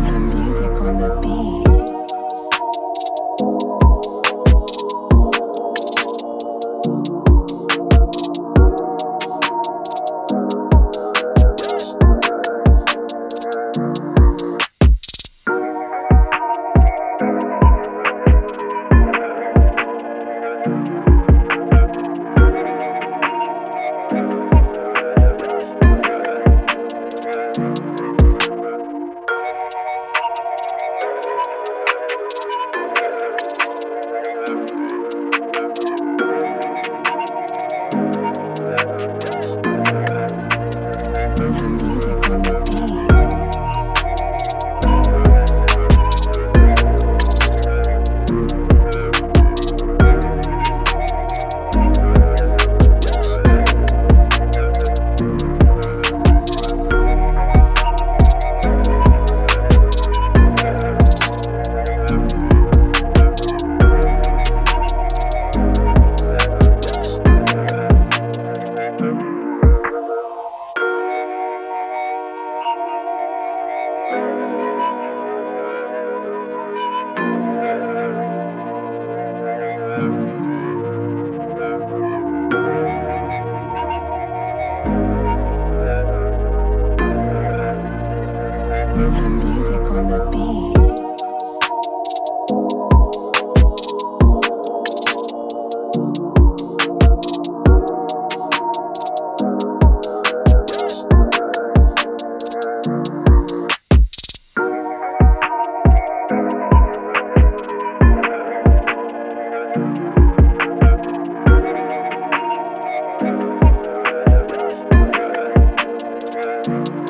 thank on the you Some music on the beat. Some music